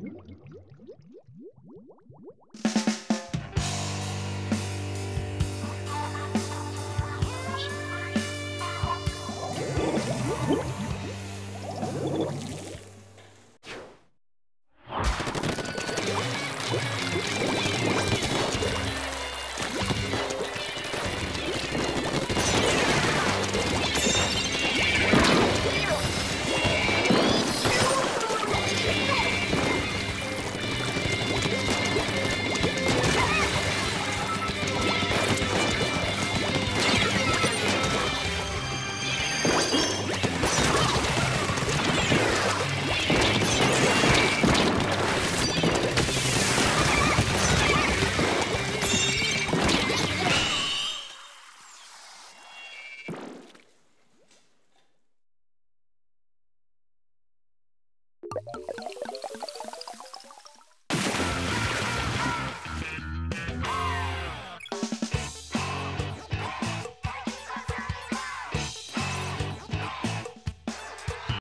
you